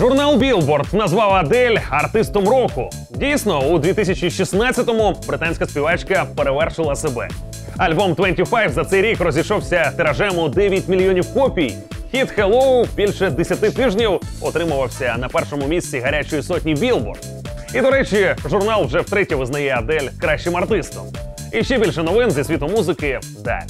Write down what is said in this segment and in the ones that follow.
Журнал Billboard назвав Адель артистом року. Дійсно, у 2016-му британська співачка перевершила себе. Альбом 25 за цей рік розійшовся тиражем у 9 мільйонів копій. Хіт Hello більше 10 тижнів отримувався на першому місці гарячої сотні Billboard. І до речі, журнал вже втретє визнає Адель кращим артистом. І ще більше новин зі світу музики далі.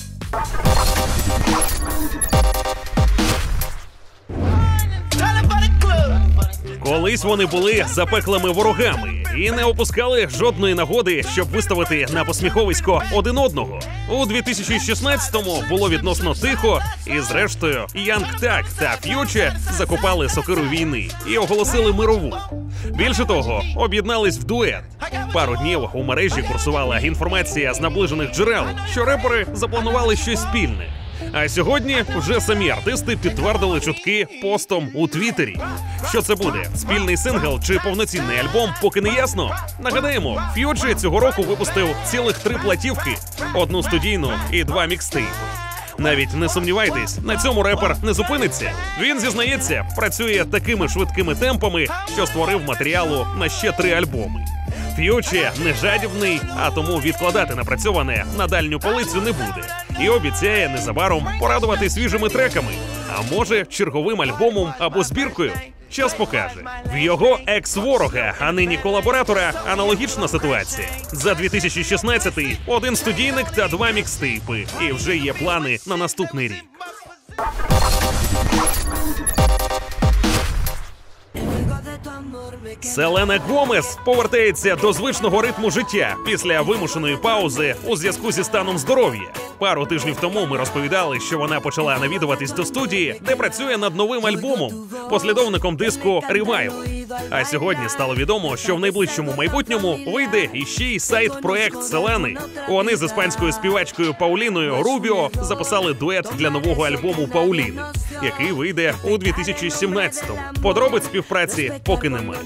Колись вони були запеклими ворогами і не опускали жодної нагоди, щоб виставити на посміховисько один одного. У 2016-му було відносно тихо, і зрештою Янг Так та Ф'юче закопали сокиру війни і оголосили мирову. Більше того, об'єднались в дует. Пару днів у мережі курсувала інформація з наближених джерел, що репери запланували щось спільне. А сьогодні вже самі артисти підтвердили чутки постом у Твіттері. Що це буде? Спільний сингл чи повноцінний альбом, поки не ясно. Нагадаємо, Ф'ючі цього року випустив цілих три платівки: одну студійну і два мікстейпи. Навіть не сумнівайтесь, на цьому репер не зупиниться. Він зізнається, працює такими швидкими темпами, що створив матеріалу на ще три альбоми. Ф'юче не жадібний, а тому відкладати напрацьоване на дальню полицю не буде. І обіцяє незабаром порадувати свіжими треками, а може черговим альбомом або збіркою. Час покаже в його екс-ворога, а нині колаборатора. Аналогічна ситуація. За 2016-й один студійник та два мікстейпи. І вже є плани на наступний рік. Селена Гомес повертається до звичного ритму життя після вимушеної паузи у зв'язку зі станом здоров'я. Пару тижнів тому ми розповідали, що вона почала навідуватись до студії, де працює над новим альбомом, послідовником диску Revival. А сьогодні стало відомо, що в найближчому майбутньому вийде іще й сайт-проект Селени. Вони з іспанською співачкою Пауліною Рубіо записали дует для нового альбому Пауліни, який вийде у 2017-му. Подробиць співпраці поки немає.